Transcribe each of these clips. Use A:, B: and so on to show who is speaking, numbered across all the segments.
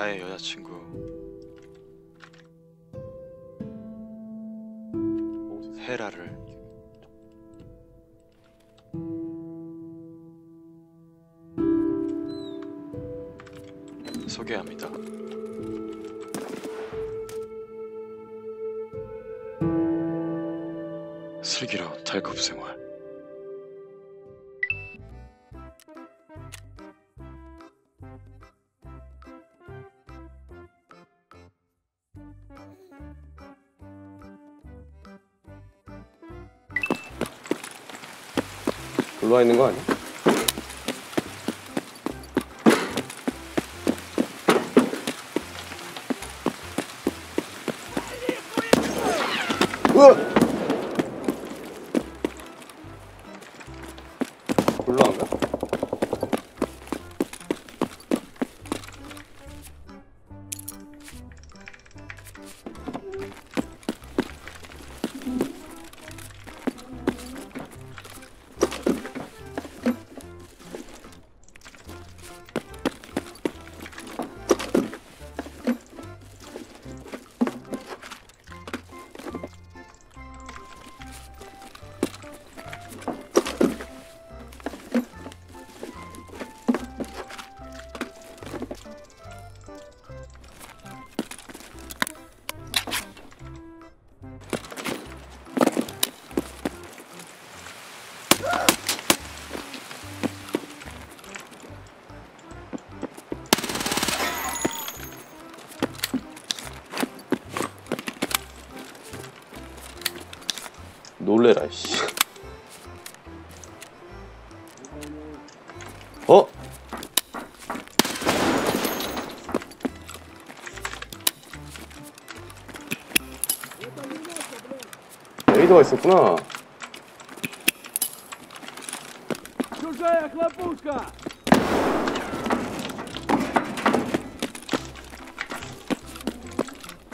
A: 나의 여자친구 헤라를 소개합니다. 슬기로운 달급 생활.
B: 올라와 있는 거 아니야? 으악! 놀래라 씨. 어? 레이더가 있었구나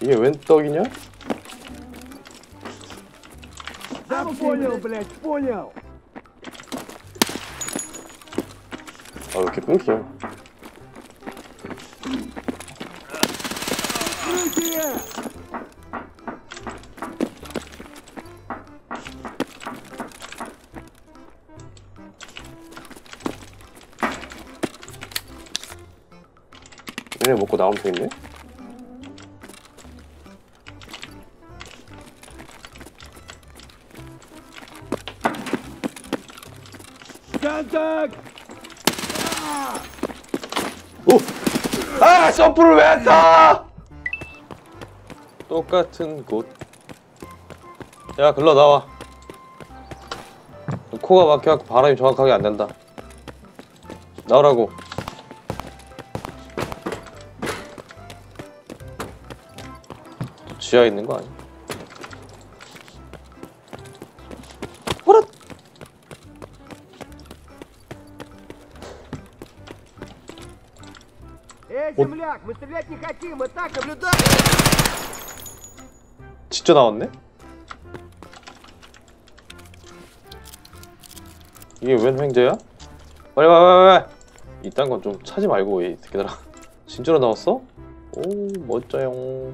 B: 이게 웬 떡이냐?
C: Да понял, блядь, понял!
B: 아, 왜 이렇게 끊기냐?
C: Прикрытие!
B: 얘네 먹고 나오면 되겠네?
C: 반짝!
B: 오! 아! 점프를 왜 했어? 똑같은 곳. 야, 글러 나와. 코가 막혀갖고 바람이 정확하게 안 된다. 나오라고. 지하에 있는 거 아니야?
C: 어?
B: 진짜 나왔네? 이게 웬 횡재야? 빨리 빨리 빨리 이딴 건 좀 차지 말고 이 새끼들아 진짜로 나왔어? 오 멋져요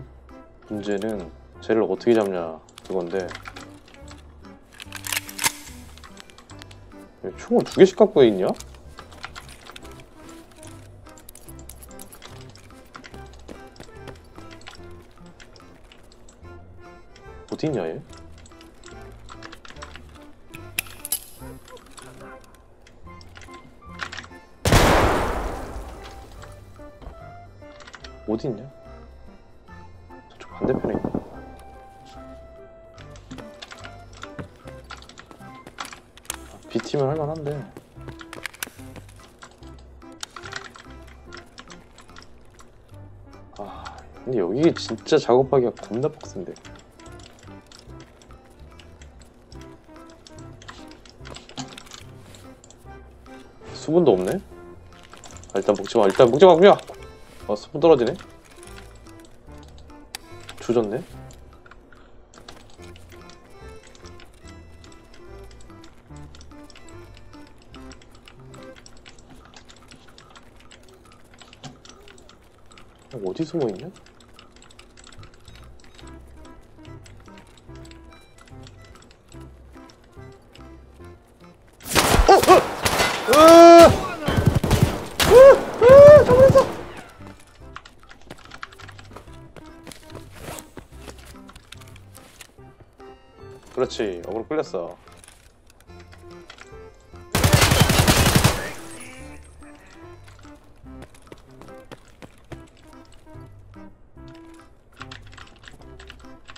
B: 문제는 쟤를 어떻게 잡냐 그건데 총을 두 개씩 갖고 있냐? 어디 있냐 얘? 어디 있냐? 저쪽 반대편에 있네. 아, B팀은 할만한데. 아, 근데 여기 진짜 작업하기가 겁나 빡센데. 수분도 없네? 아, 일단 먹지마 일단 먹지마 먹지마 어 수분 떨어지네 조졌네 어디 숨어 있냐? 그렇지, 어그로 끌렸어.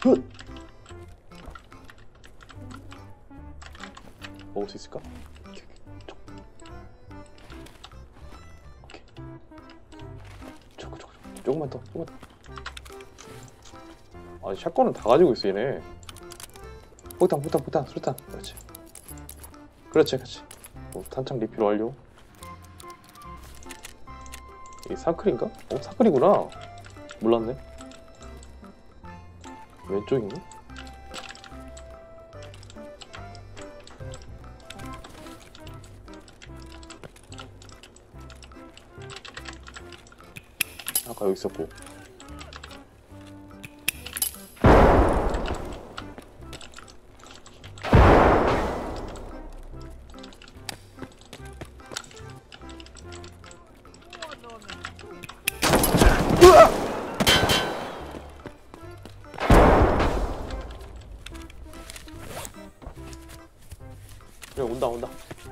B: Good! 먹을 수 있을까? 오케이, 오케이. 조금, 조금. 조금만 더, 조금만 더. 아, shotgun은 다 가지고 있어, 얘네. 폭탄, 폭탄, 폭탄, 수류탄. 그렇지. 그렇지, 그렇지. 어, 탄창 리필 완료. 이게 사클인가? 어, 사클이구나. 몰랐네. 왼쪽인가? 아까 여기 있었고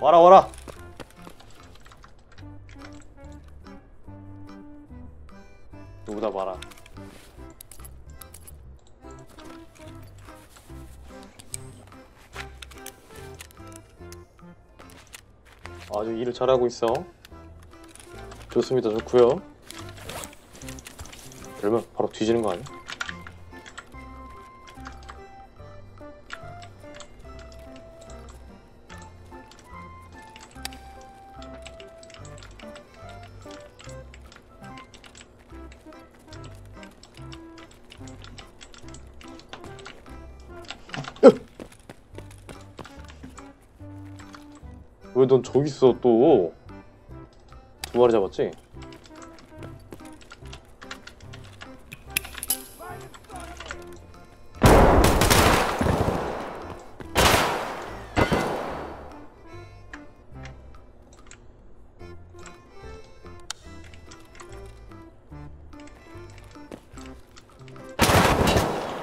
B: 와라 와라. 누구다 봐라. 아주 일을 잘하고 있어. 좋습니다. 좋고요. 그러면 바로 뒤지는 거 아니야? 왜 넌 저기 있어 또? 두 마리 잡았지?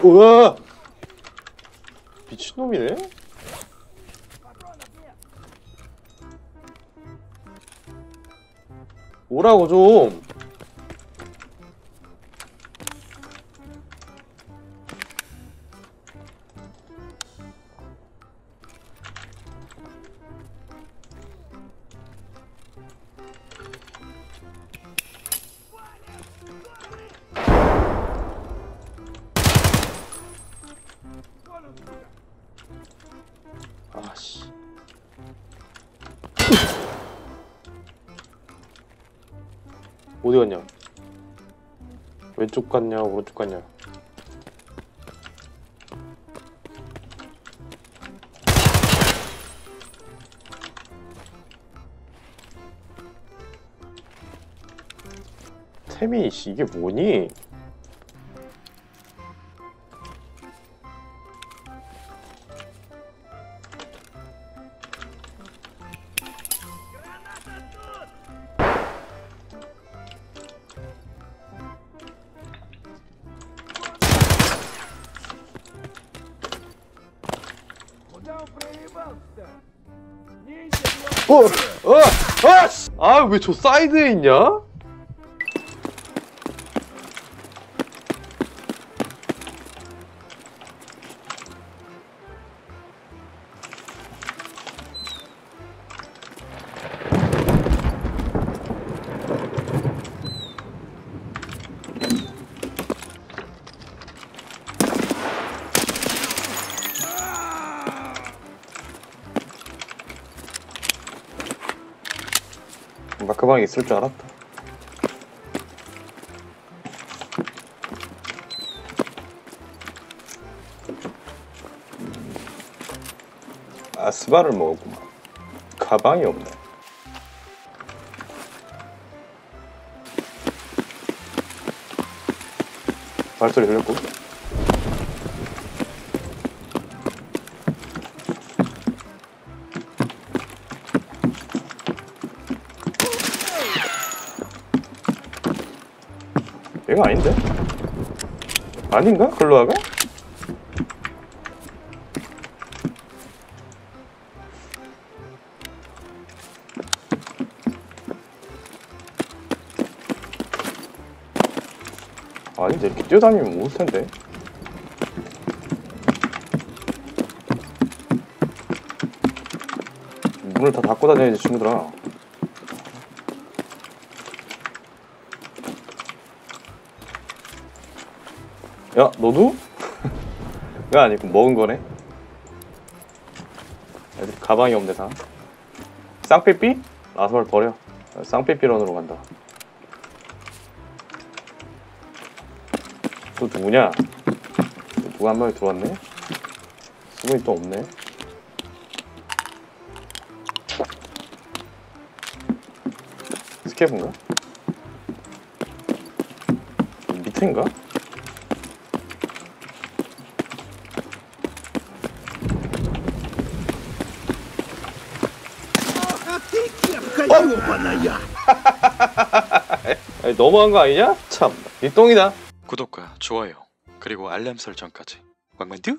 B: 우와! 미친놈이네? 오라고 좀. 아씨. 어디 갔냐? 왼쪽 갔냐, 오른쪽 갔냐? 태민이 씨 이게 뭐니? 어, 어, 아, 씨! 아, 왜 저 사이드에 있냐? 마크방에 있을 줄 알았다. 아스바를 먹었구만. 가방이 없네. 발소리 들렸고 얘가 아닌데? 아닌가? 글로아가? 아닌데 이렇게 뛰어다니면 못올 텐데. 문을 다 닫고 다녀야지 친구들아. 야 너도? 가 아니고 먹은 거네. 애들 가방이 없네 다. 쌍삐삐? 라스발 버려. 쌍삐삐런으로 간다. 또 누구냐? 누가 한 명이 들어왔네? 수분이 또 없네. 스케프인가? 밑인가? 아니, 너무한 거 아니냐? 참, 이 똥이다.
A: 구독과 좋아요 그리고 알람 설정까지 왕만두